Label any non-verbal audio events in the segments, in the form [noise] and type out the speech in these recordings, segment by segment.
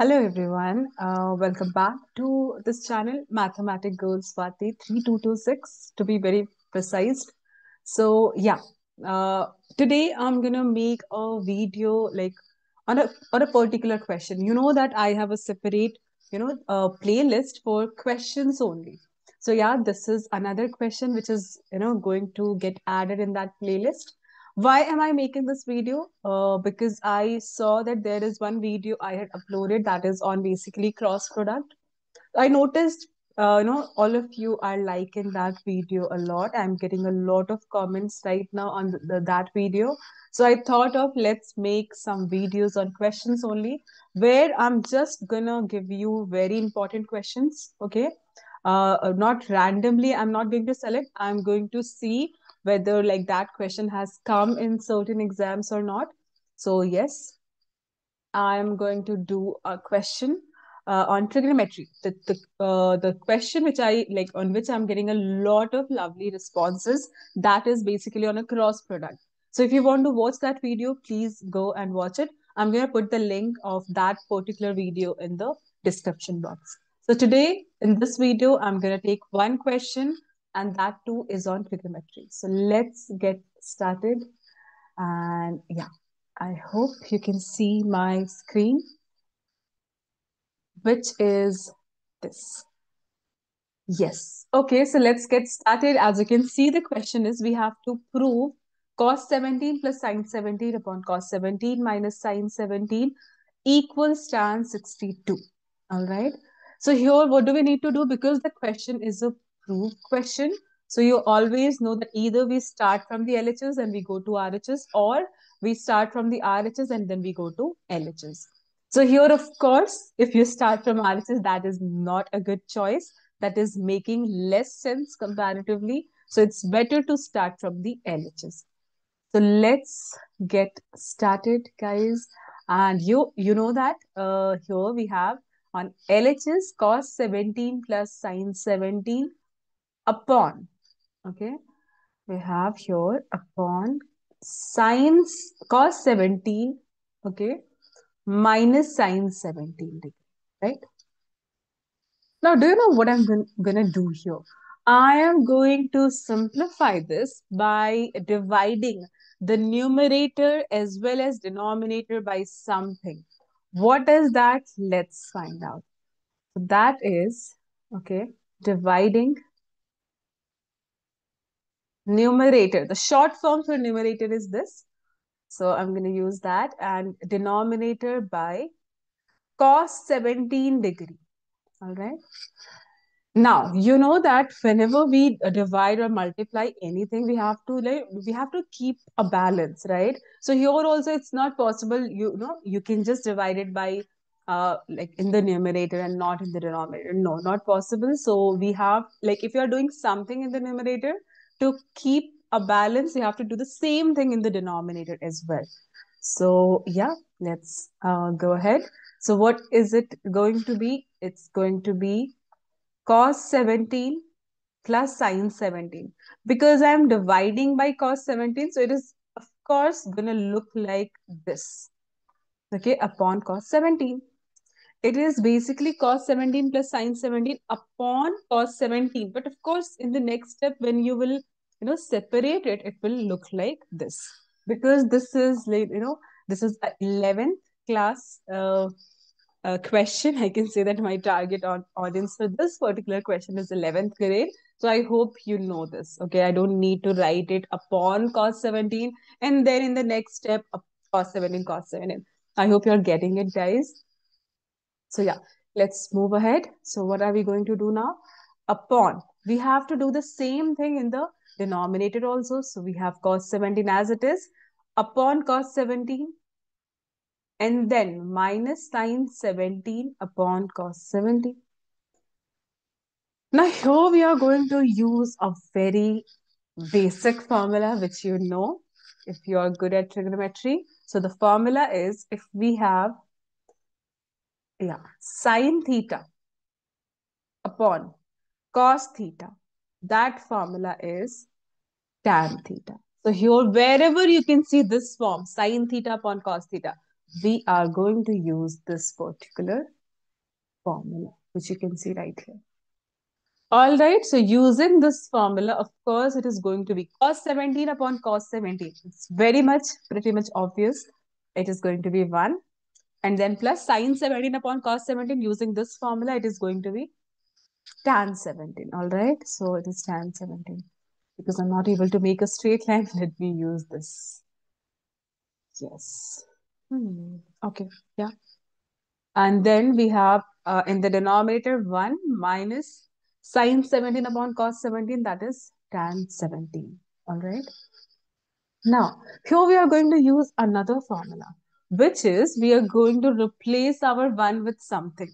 Hello everyone, uh, welcome back to this channel, Mathematic Girls Swati 3226 to be very precise. So yeah, uh, today I'm gonna make a video like on a on a particular question. You know that I have a separate you know a playlist for questions only. So yeah, this is another question which is you know going to get added in that playlist. Why am I making this video? Uh, because I saw that there is one video I had uploaded that is on basically cross product. I noticed, uh, you know, all of you are liking that video a lot. I'm getting a lot of comments right now on the, the, that video. So I thought of let's make some videos on questions only, where I'm just gonna give you very important questions. Okay, uh, not randomly. I'm not going to select. I'm going to see whether like that question has come in certain exams or not. So yes, I'm going to do a question uh, on trigonometry. The the uh, the question which I like on which I'm getting a lot of lovely responses. That is basically on a cross product. So if you want to watch that video, please go and watch it. I'm going to put the link of that particular video in the description box. So today in this video, I'm going to take one question and that too is on trigonometry. So let's get started. And yeah, I hope you can see my screen, which is this. Yes. Okay, so let's get started. As you can see, the question is we have to prove cos 17 plus sine 17 upon cos 17 minus sine 17 equals tan 62. All right. So here, what do we need to do? Because the question is a proof question. So you always know that either we start from the LHS and we go to RHS or we start from the RHS and then we go to LHS. So here, of course, if you start from RHS, that is not a good choice. That is making less sense comparatively. So it's better to start from the LHS. So let's get started, guys. And you you know that uh, here we have on LHS cos 17 plus sine 17 upon, okay, we have here upon sine cos 17, okay, minus sine 17 degree, right? Now, do you know what I'm going to do here? I am going to simplify this by dividing the numerator as well as denominator by something. What is that? Let's find out. So that is, okay, dividing numerator. The short form for numerator is this. So I'm going to use that and denominator by cos 17 degree. All right. Now, you know that whenever we divide or multiply anything, we have to like we have to keep a balance, right? So here also it's not possible, you, you know, you can just divide it by uh like in the numerator and not in the denominator. No, not possible. So we have like if you are doing something in the numerator to keep a balance, you have to do the same thing in the denominator as well. So yeah, let's uh, go ahead. So what is it going to be? It's going to be cos 17 plus sine 17 because I'm dividing by cos 17 so it is of course gonna look like this okay upon cos 17 it is basically cos 17 plus sine 17 upon cos 17 but of course in the next step when you will you know separate it it will look like this because this is like you know this is 11th class uh, uh, question. I can say that my target on audience for this particular question is 11th grade. So I hope you know this. Okay, I don't need to write it upon cos 17 and then in the next step cos 17, cos 17. I hope you're getting it, guys. So yeah, let's move ahead. So what are we going to do now? Upon. We have to do the same thing in the denominator also. So we have cos 17 as it is. Upon cos 17, and then minus sine 17 upon cos 17. Now here we are going to use a very basic formula which you know if you are good at trigonometry. So the formula is if we have yeah sine theta upon cos theta, that formula is tan theta. So here wherever you can see this form sine theta upon cos theta, we are going to use this particular formula, which you can see right here. All right, so using this formula, of course, it is going to be cos 17 upon cos 17. It's very much, pretty much obvious. It is going to be 1. And then plus sine 17 upon cos 17, using this formula, it is going to be tan 17. All right, so it is tan 17. Because I'm not able to make a straight line, [laughs] let me use this. Yes. Hmm. Okay, yeah. And then we have uh, in the denominator 1 minus sine 17 upon cos 17, that is tan 17. All right. Now, here we are going to use another formula, which is we are going to replace our 1 with something.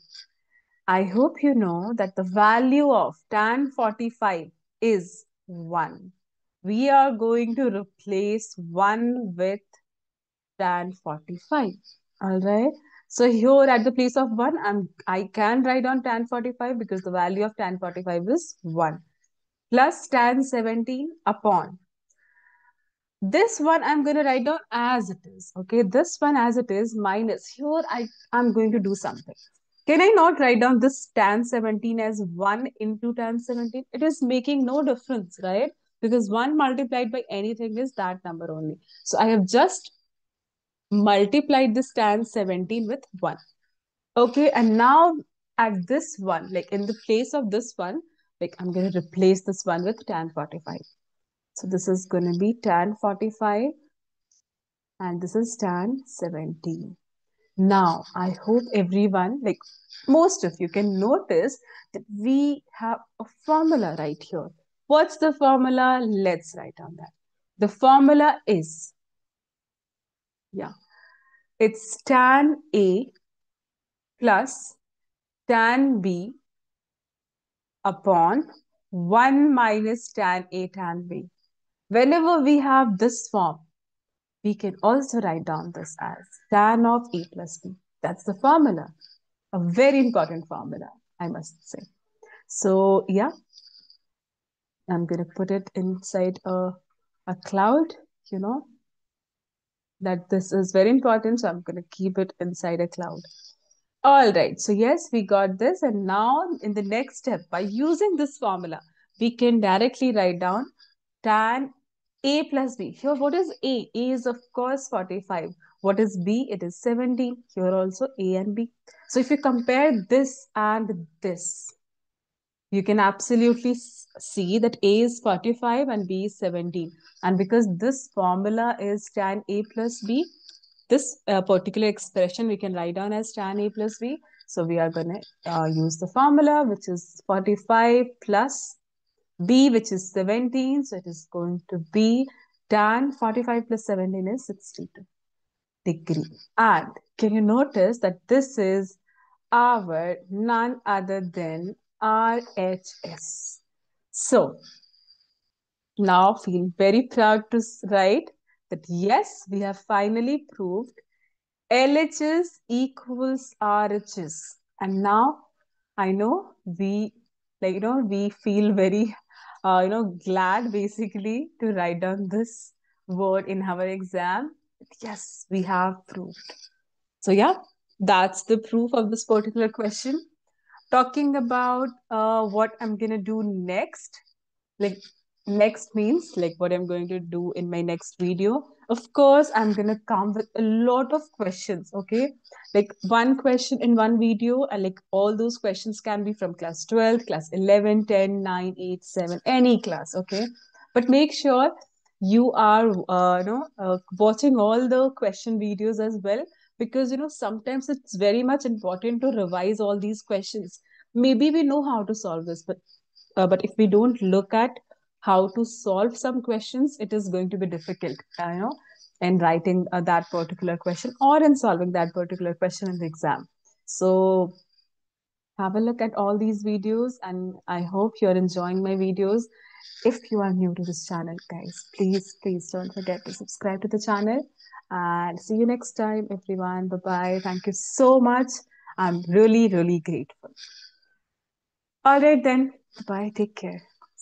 I hope you know that the value of tan 45 is 1. We are going to replace 1 with tan 45. All right. So here at the place of 1, I'm, I can write down tan 45 because the value of tan 45 is 1. Plus tan 17 upon. This one I'm going to write down as it is. Okay. This one as it is minus. Here I, I'm going to do something. Can I not write down this tan 17 as 1 into tan 17? It is making no difference, right? Because 1 multiplied by anything is that number only. So I have just multiplied this tan 17 with 1. Okay, and now at this one, like in the place of this one, like I'm going to replace this one with tan 45. So this is going to be tan 45 and this is tan 17. Now, I hope everyone, like most of you can notice that we have a formula right here. What's the formula? Let's write down that. The formula is, yeah, it's tan A plus tan B upon 1 minus tan A tan B. Whenever we have this form, we can also write down this as tan of A plus B. That's the formula. A very important formula, I must say. So, yeah, I'm going to put it inside a, a cloud, you know, that this is very important. So I'm going to keep it inside a cloud. All right. So yes, we got this. And now in the next step, by using this formula, we can directly write down tan A plus B. Here, what is A? A is of course 45. What is B? It is 70. Here also A and B. So if you compare this and this, you can absolutely see that A is 45 and B is 17. And because this formula is tan A plus B, this uh, particular expression we can write down as tan A plus B. So we are going to uh, use the formula, which is 45 plus B, which is 17. So it is going to be tan 45 plus 17 is 62 degree. And can you notice that this is our none other than RHS. So now feel very proud to write that yes, we have finally proved LHS equals RHS. And now I know we, like, you know, we feel very, uh, you know, glad basically to write down this word in our exam. Yes, we have proved. So yeah, that's the proof of this particular question. Talking about uh, what I'm going to do next, like next means like what I'm going to do in my next video. Of course, I'm going to come with a lot of questions, okay? Like one question in one video, and like all those questions can be from class 12, class 11, 10, 9, 8, 7, any class, okay? But make sure you are, uh, you know, uh, watching all the question videos as well because you know sometimes it's very much important to revise all these questions maybe we know how to solve this but uh, but if we don't look at how to solve some questions it is going to be difficult you know in writing uh, that particular question or in solving that particular question in the exam. So have a look at all these videos and i hope you're enjoying my videos. If you are new to this channel guys please please don't forget to subscribe to the channel and see you next time everyone. Bye bye thank you so much. I'm really really grateful. All right then. Bye. Take care